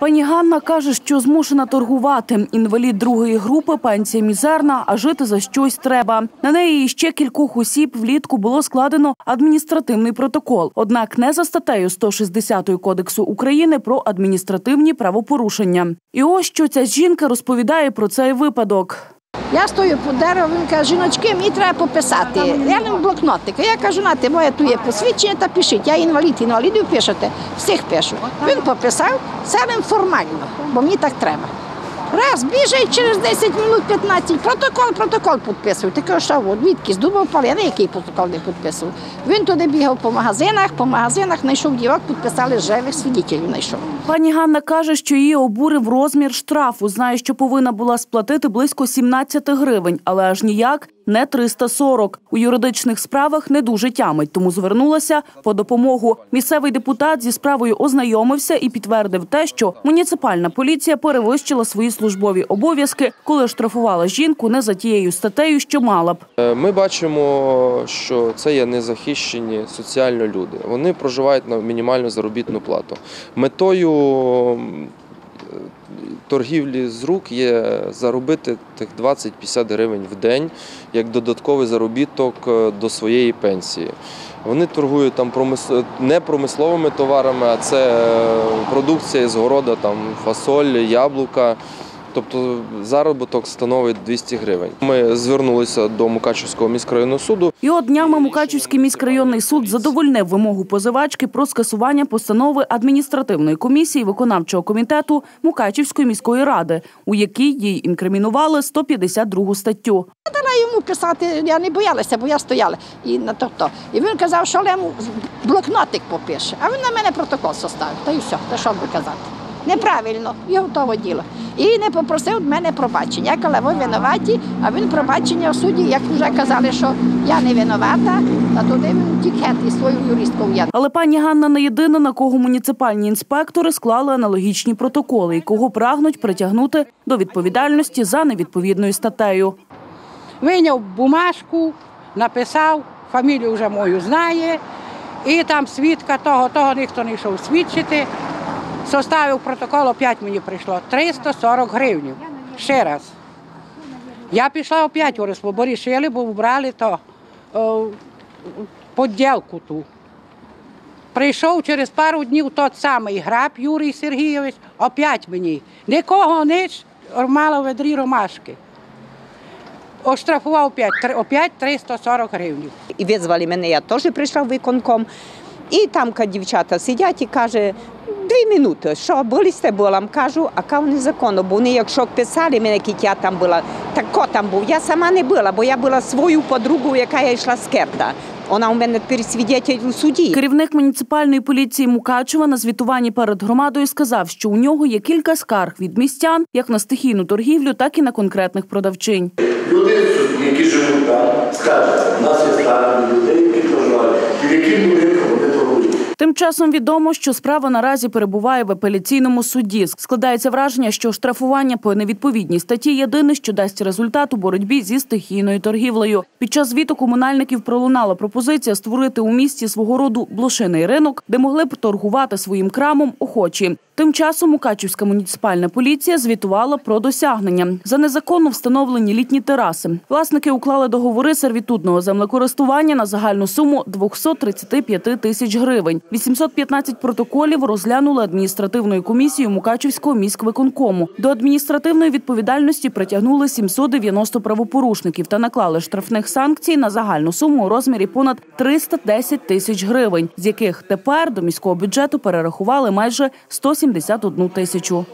Пані Ганна каже, що змушена торгувати. Інвалід другої групи, пенсія мізерна, а жити за щось треба. На неї ще кількох осіб влітку було складено адміністративний протокол. Однак не за статтею 160 Кодексу України про адміністративні правопорушення. І ось що ця жінка розповідає про цей випадок. Я стою під деревом, він каже, жіночки, мені треба пописати. Я не блокнотика. Я кажу, нате, моє тут є посвідчення та пишіть. Я інвалід, інвалідів пишете, всіх пишу. Він пописав, це формально, бо мені так треба. Раз, біжить через 10 минут 15, протокол, протокол підписує. Кажеш, що от, відки з дуба впали, я ніякий протокол не підписував. Він туди бігав по магазинах, по магазинах знайшов дівок, підписали живих свідків знайшов. Пані Ганна каже, що її обурив розмір штрафу. Знає, що повинна була сплатити близько 17 гривень, але аж ніяк не 340. У юридичних справах не дуже тямить, тому звернулася по допомогу. Місцевий депутат зі справою ознайомився і підтвердив те, що муніципальна поліція перевищила свої службові обов'язки, коли штрафувала жінку не за тією статтею, що мала б. Е, Ми бачимо, що це є незахищені соціально люди. Вони проживають на мінімальну заробітну плату. Метою торгівлі з рук є заробити тих 20-50 гривень в день як додатковий заробіток е, до своєї пенсії. Вони торгують там не промисловими товарами, а це е, продукція з города, там фасоль, яблука. Тобто заробіток становить 200 гривень. Ми звернулися до Мукачівського міськрайонного суду. І от днями Мукачівський міськрайонний суд задовольнив вимогу позивачки про скасування постанови адміністративної комісії виконавчого комітету Мукачівської міської ради, у якій їй інкримінували 152 статтю. Дала йому писати, я не боялася, бо я стояла і на то, то. І він казав, що йому блокнотик попише. А він на мене протокол составив. Та й все, та що би казати. Неправильно, і готове діло. І не попросив від мене пробачення. Я казала, ви винуваті, а він пробачення в суді, як вже казали, що я не винувата, а туди він тікет і свою юристку я. Але пані Ганна не єдина, на кого муніципальні інспектори склали аналогічні протоколи, і кого прагнуть притягнути до відповідальності за невідповідною статтею. Виняв бумажку, написав, фамілію вже мою знає, і там свідка того, того ніхто не йшов свідчити. Составив протокол, опять мені прийшло 340 гривень. Ще раз. Я пішла опять у бо рішили, бо вбрали то о, поділку ту. Прийшов через пару днів тот самий граб Юрій Сергійович, опять мені. Нікого ніч, мало ведрі ромашки. Оштрафував опять, опять 340 гривень. І визвали мене, я теж прийшла в виконком. І там дівчата сидять і каже, дві минути, що були сте була? Кажу, а кав незаконно, бо вони якщо писали мене, як я там була, так ко там був? Я сама не була, бо я була свою подругу, яка я йшла з Керта. Вона у мене тепер свідетель у суді. Керівник муніципальної поліції Мукачева на звітуванні перед громадою сказав, що у нього є кілька скарг від містян як на стихійну торгівлю, так і на конкретних продавчинь. Люди, Часом відомо, що справа наразі перебуває в апеляційному суді. Складається враження, що штрафування по невідповідній статті єдине, що дасть результат у боротьбі зі стихійною торгівлею. Під час звіту комунальників пролунала пропозиція створити у місті свого роду блошиний ринок, де могли б торгувати своїм крамом охочі. Тим часом Мукачівська муніципальна поліція звітувала про досягнення за незаконно встановлені літні тераси. Власники уклали договори сервітутного землекористування на загальну суму 235 тисяч гривень. 815 протоколів розглянули адміністративною комісією Мукачівського міськвиконкому. До адміністративної відповідальності притягнули 790 правопорушників та наклали штрафних санкцій на загальну суму у розмірі понад 310 тисяч гривень, з яких тепер до міського бюджету перерахували майже 171 тисячу.